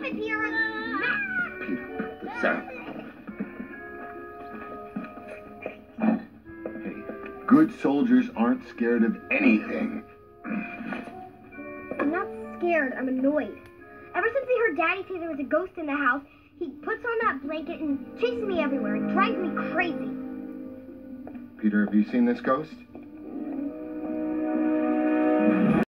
Stop it, Vera. Sarah. Hey, good soldiers aren't scared of anything. I'm not scared. I'm annoyed. Ever since we heard Daddy say there was a ghost in the house, he puts on that blanket and chases me everywhere. It drives me crazy. Peter, have you seen this ghost?